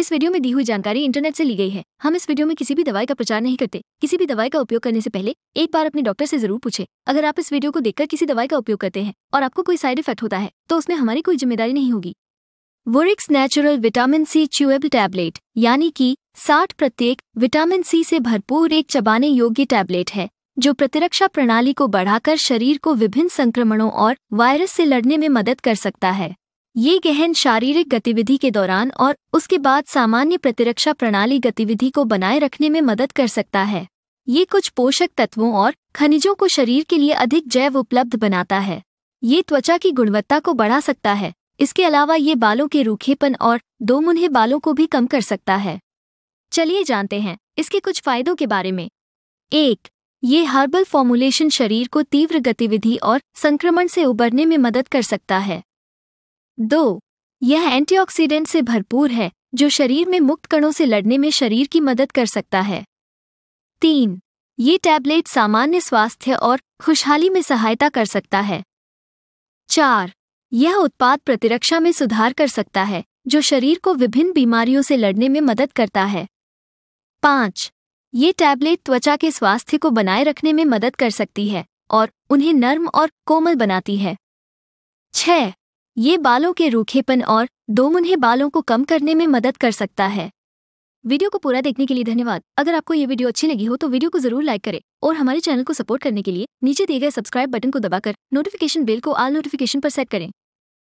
इस वीडियो में दी हुई जानकारी इंटरनेट से ली गई है। हम इस वीडियो में किसी भी दवाई का प्रचार नहीं करते। किसी भी दवाई का उपयोग करने से पहले एक बार अपने डॉक्टर से ज़रूर पूछे। अगर आप इस वीडियो को देखकर किसी दवाई का उपयोग करते हैं और आपको कोई साइड इफ़ेक्ट होता है तो उसमें हमारी कोई ज़िम्मेदारी नहीं होगी। Vorix natural vitamin C chewable tablet, यानी कि साठ प्रत्येक विटामिन सी से भरपूर एक चबाने योग्य टैबलेट है, जो प्रतिरक्षा प्रणाली को बढ़ाकर शरीर को विभिन्न संक्रमणों और वायरस से लड़ने में मदद कर सकता है। ये गहन शारीरिक गतिविधि के दौरान और उसके बाद सामान्य प्रतिरक्षा प्रणाली गतिविधि को बनाए रखने में मदद कर सकता है। ये कुछ पोषक तत्वों और खनिजों को शरीर के लिए अधिक जैव उपलब्ध बनाता है। ये त्वचा की गुणवत्ता को बढ़ा सकता है। इसके अलावा ये बालों के रूखेपन और दो मुन्हे बालों को भी कम कर सकता है। चलिए जानते हैं इसके कुछ फायदों के बारे में। एक, ये हर्बल फॉर्मुलेशन शरीर को तीव्र गतिविधि और संक्रमण से उबरने में मदद कर सकता है। दो, यह एंटीऑक्सीडेंट से भरपूर है, जो शरीर में मुक्त कणों से लड़ने में शरीर की मदद कर सकता है। तीन, ये टैबलेट सामान्य स्वास्थ्य और खुशहाली में सहायता कर सकता है। चार, यह उत्पाद प्रतिरक्षा में सुधार कर सकता है, जो शरीर को विभिन्न बीमारियों से लड़ने में मदद करता है। पाँच, ये टैबलेट त्वचा के स्वास्थ्य को बनाए रखने में मदद कर सकती है और उन्हें नर्म और कोमल बनाती है। छह ये बालों के रूखेपन और दोमुन्हे बालों को कम करने में मदद कर सकता है। वीडियो को पूरा देखने के लिए धन्यवाद। अगर आपको ये वीडियो अच्छी लगी हो तो वीडियो को ज़रूर लाइक करें और हमारे चैनल को सपोर्ट करने के लिए नीचे दिए गए सब्सक्राइब बटन को दबाकर नोटिफिकेशन बेल को आल नोटिफिकेशन पर सेट करें।